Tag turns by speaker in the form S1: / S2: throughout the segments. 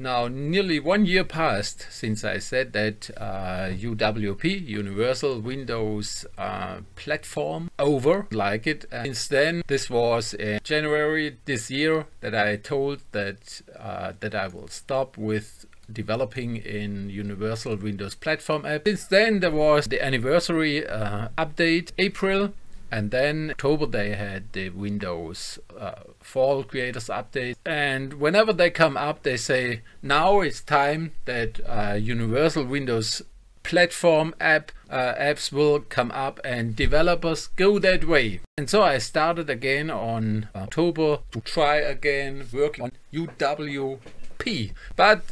S1: now nearly one year passed since I said that uh, UWP, Universal Windows uh, Platform, over, like it. And since then, this was in January this year that I told that uh, that I will stop with developing in Universal Windows Platform app. Since then, there was the anniversary uh, update, April, and then October they had the Windows uh, Fall Creators Update. And whenever they come up, they say now it's time that uh, Universal Windows platform app uh, apps will come up and developers go that way. And so I started again on October to try again working on UWP. But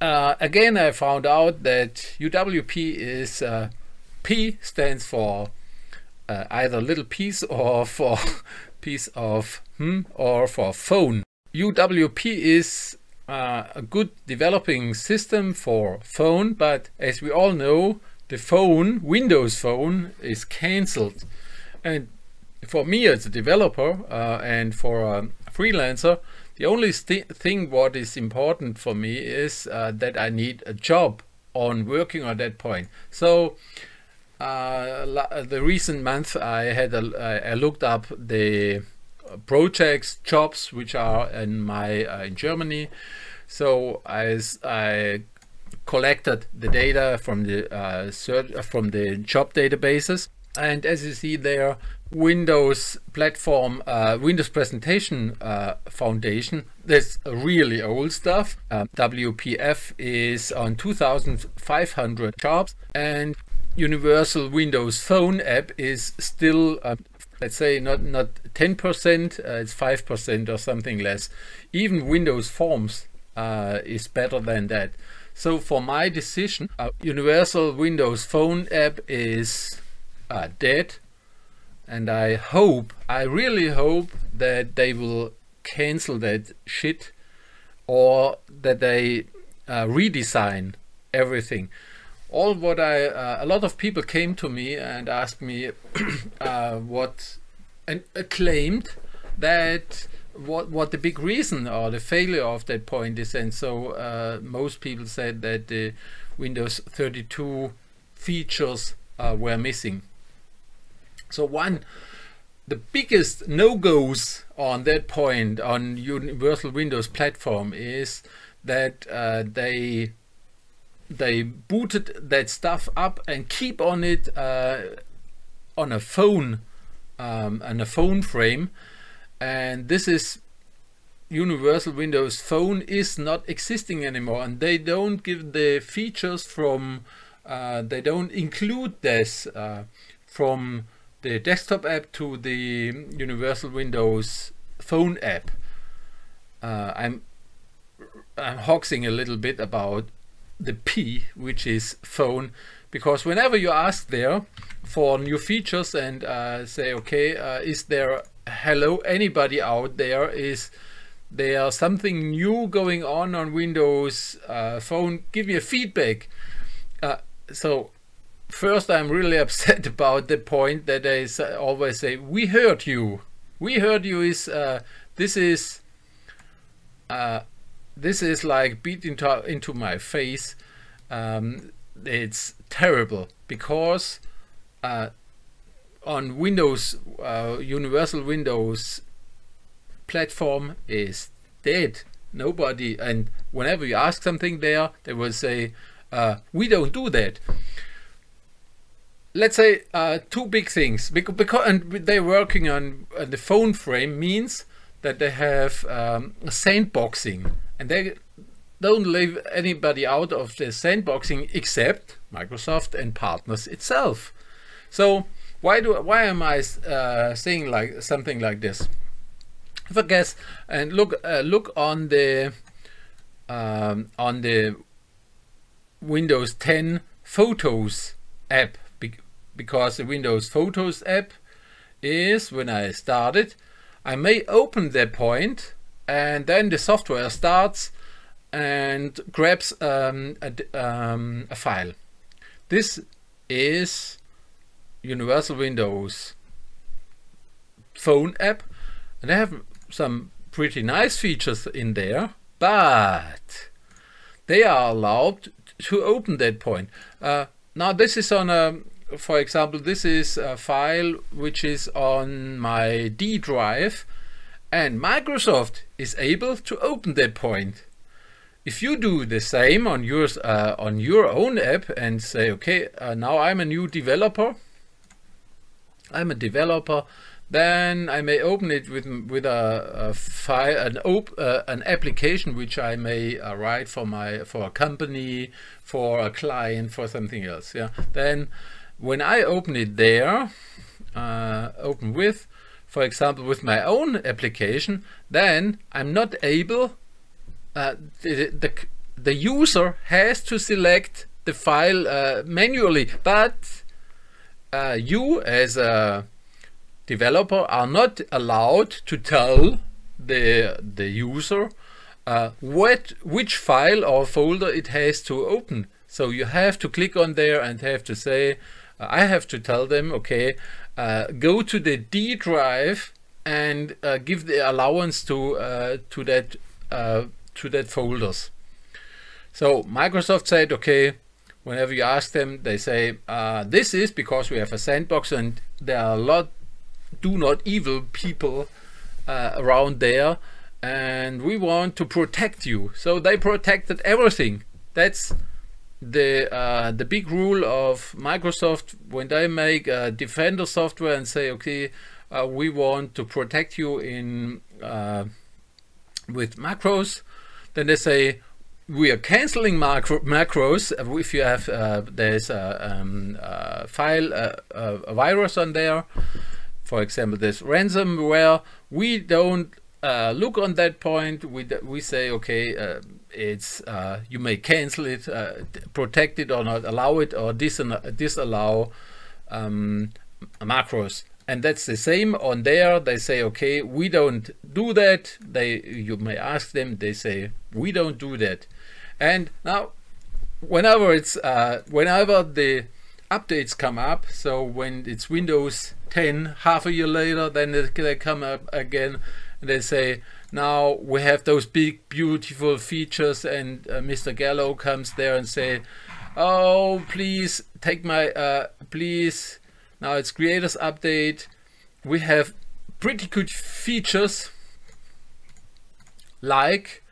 S1: uh, again I found out that UWP is uh, P stands for uh, either little piece or for piece of hmm, or for phone. UWP is uh, a good developing system for phone, but as we all know, the phone, Windows Phone, is cancelled. And for me as a developer uh, and for a freelancer, the only thing what is important for me is uh, that I need a job on working on that point. So uh, the recent month I had a, I looked up the projects jobs which are in my uh, in Germany. So I, I collected the data from the uh, search uh, from the job databases. And as you see there Windows platform uh, Windows presentation uh, foundation that's really old stuff. Uh, WPF is on 2500 jobs. And Universal Windows Phone app is still, uh, let's say, not not 10%, uh, it's 5% or something less. Even Windows Forms uh, is better than that. So for my decision, uh, Universal Windows Phone app is uh, dead, and I hope, I really hope that they will cancel that shit, or that they uh, redesign everything all what I uh, a lot of people came to me and asked me uh, what and uh, claimed that what what the big reason or the failure of that point is. And so uh, most people said that the Windows 32 features uh, were missing. So one the biggest no-goes on that point on Universal Windows platform is that uh, they they booted that stuff up and keep on it uh, on a phone um, and a phone frame. And this is Universal Windows Phone is not existing anymore and they don't give the features from uh, they don't include this uh, from the desktop app to the Universal Windows Phone app. Uh, I'm I'm hoxing a little bit about the P, which is phone, because whenever you ask there for new features and uh, say, okay, uh, is there hello anybody out there? Is there something new going on on Windows uh, Phone? Give me a feedback. Uh, so first, I'm really upset about the point that they always say, we heard you. We heard you is uh, this is uh, this is like beat into, into my face. Um, it's terrible because uh, on Windows, uh, Universal Windows platform is dead. Nobody, and whenever you ask something there, they will say, uh, we don't do that. Let's say uh, two big things because, because and they're working on uh, the phone frame means that they have um, sandboxing and they don't leave anybody out of the sandboxing except Microsoft and partners itself. So why do why am I uh, saying like something like this? Have a guess and look uh, look on the um, on the Windows 10 Photos app because the Windows Photos app is when I started I may open that point and then the software starts and grabs um, a, um, a, file. This is Universal Windows phone app and they have some pretty nice features in there but they are allowed to open that point. Uh, now this is on a, for example, this is a file which is on my D drive and Microsoft is able to open that point. If you do the same on yours uh, on your own app and say, okay, uh, now I'm a new developer, I'm a developer, then I may open it with with a, a file, an op, uh, an application which I may uh, write for my for a company, for a client, for something else. Yeah. Then when I open it there, uh, open with, for example, with my own application, then I'm not able. Uh, the, the the user has to select the file uh, manually, but uh, you as a developer are not allowed to tell the the user uh, what which file or folder it has to open. So you have to click on there and have to say, uh, I have to tell them, okay, uh, go to the D drive and uh, give the allowance to uh, to that uh, to that folders. So Microsoft said, okay, whenever you ask them, they say, this is because we have a sandbox and there are a lot do not evil people uh, around there and we want to protect you so they protected everything that's the uh, the big rule of Microsoft when they make a defender software and say okay uh, we want to protect you in uh, with macros then they say we are canceling macro macros if you have uh, there's a, um, a file a virus on there for example, this ransomware, we don't uh, look on that point. We we say okay, uh, it's uh, you may cancel it, uh, protect it or not, allow it or dis disallow um, macros. And that's the same on there. They say okay, we don't do that. They you may ask them. They say we don't do that. And now, whenever it's uh, whenever the updates come up, so when it's Windows 10 half a year later then they come up again and they say now we have those big beautiful features and uh, Mr. Gallo comes there and say oh please take my uh, please. Now it's creators update. We have pretty good features like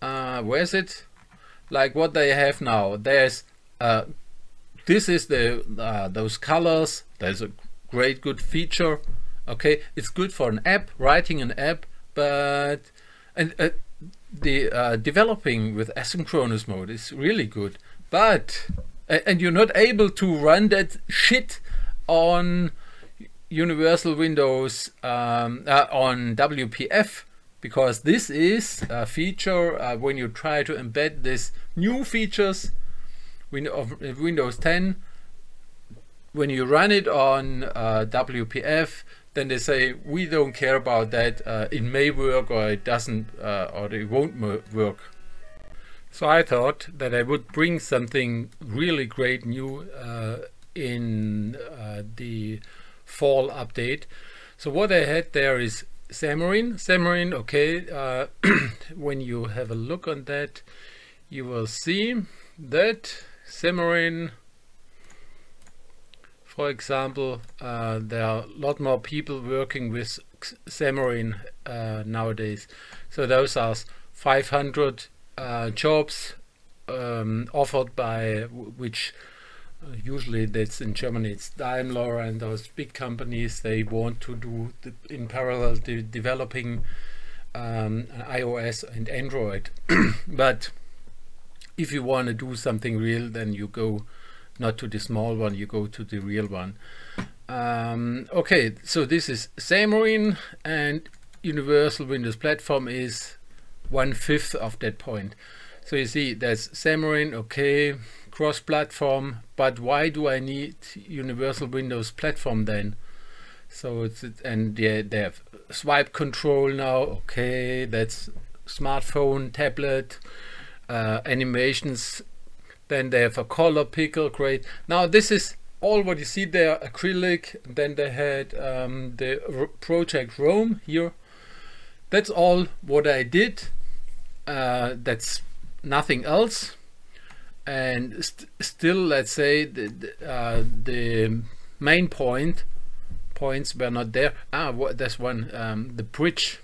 S1: uh, where's it? Like what they have now. There's uh, this is the uh, those colors. There's a great good feature. Okay it's good for an app writing an app but and uh, the uh, developing with asynchronous mode is really good but and you're not able to run that shit on universal windows um, uh, on WPF because this is a feature uh, when you try to embed this new features of Windows 10 when you run it on uh, WPF, then they say we don't care about that. Uh, it may work or it doesn't, uh, or it won't work. So I thought that I would bring something really great new uh, in uh, the fall update. So what I had there is Xamarin. Xamarin, okay, uh, when you have a look on that, you will see that Xamarin for example, uh, there are a lot more people working with Xamarin uh, nowadays. So those are 500 uh, jobs um, offered by which uh, usually that's in Germany it's Daimler and those big companies they want to do the, in parallel de developing um, iOS and Android. but if you want to do something real, then you go not to the small one, you go to the real one. Um, okay, so this is Xamarin and Universal Windows Platform is one fifth of that point. So you see there's Xamarin, okay, cross-platform, but why do I need Universal Windows Platform then? So it's and yeah, they have swipe control now. Okay, that's smartphone, tablet, uh, animations then they have a color picker, great. Now this is all what you see there, acrylic. Then they had um, the project Rome here. That's all what I did. uh, that's nothing else and st still let's say the, the, uh, the, main point points were not there ah what there's one um, the bridge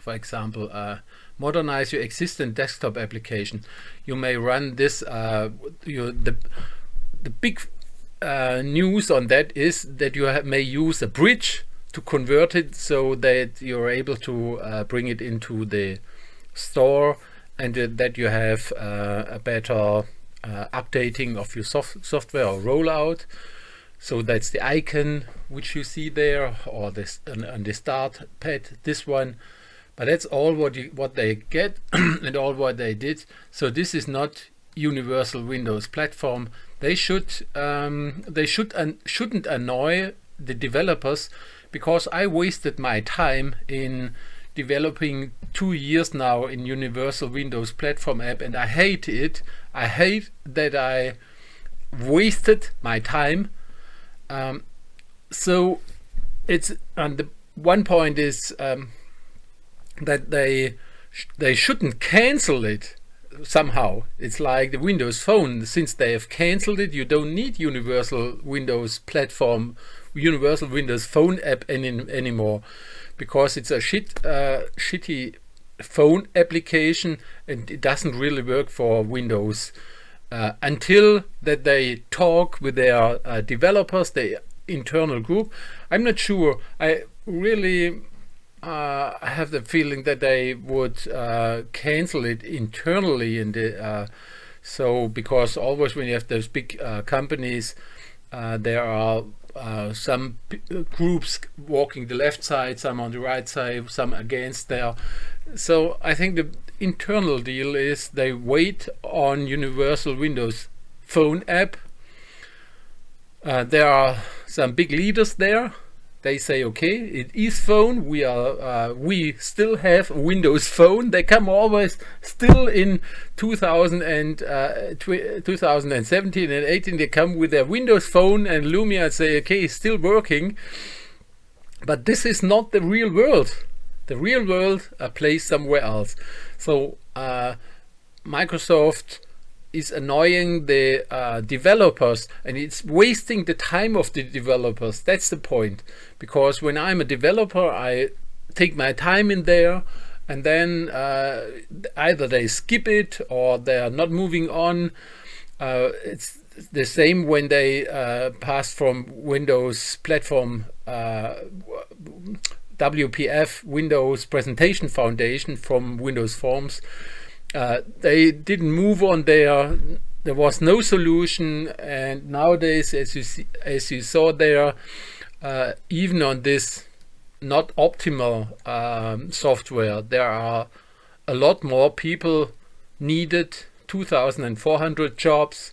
S1: for example uh, modernize your existing desktop application. You may run this uh, the the big uh, news on that is that you may use a bridge to convert it so that you're able to uh, bring it into the store and that you have uh, a better uh, updating of your soft software or rollout. So that's the icon which you see there or this on, on the start pad this one but that's all what you what they get and all what they did so this is not universal windows platform they should um, they should an shouldn't annoy the developers because I wasted my time in developing two years now in Universal Windows Platform app and I hate it. I hate that I wasted my time. Um, so it's and the one point is um, that they they shouldn't cancel it somehow. It's like the Windows Phone. Since they have cancelled it, you don't need Universal Windows Platform, Universal Windows Phone app any, anymore, because it's a shit, uh, shitty phone application and it doesn't really work for Windows. Uh, until that they talk with their uh, developers, the internal group. I'm not sure. I really uh, I have the feeling that they would uh, cancel it internally in uh, so because always when you have those big uh, companies uh, there are uh, some groups walking the left side some on the right side some against there. So I think the internal deal is they wait on Universal Windows phone app. There are some big leaders there they say okay it is phone. We are uh, we still have windows phone. They come always still in 2000 and uh, 2017 and 18 they come with their windows phone and lumia say okay it's still working. But this is not the real world. The real world uh, plays somewhere else. So uh, microsoft is annoying the uh, developers and it's wasting the time of the developers. That's the point. Because when I'm a developer, I take my time in there and then uh, either they skip it or they are not moving on. Uh, it's the same when they uh, pass from Windows platform uh, WPF Windows Presentation Foundation from Windows Forms uh, they didn't move on there. There was no solution and nowadays as you see, as you saw there uh, even on this not optimal um, software there are a lot more people needed 2400 jobs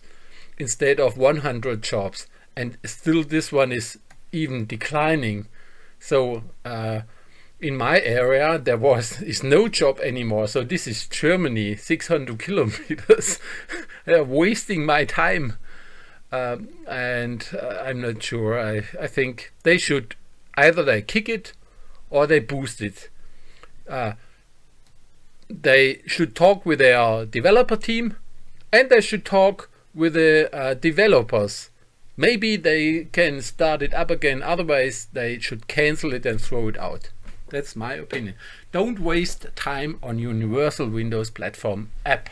S1: instead of 100 jobs and still this one is even declining. So uh, in my area there was is no job anymore. So this is Germany 600 kilometers. Wasting my time. Um, and uh, I'm not sure. I, I think they should either they kick it or they boost it. Uh, they should talk with their developer team and they should talk with the uh, developers. Maybe they can start it up again. Otherwise they should cancel it and throw it out that's my opinion. Don't waste time on Universal Windows Platform app.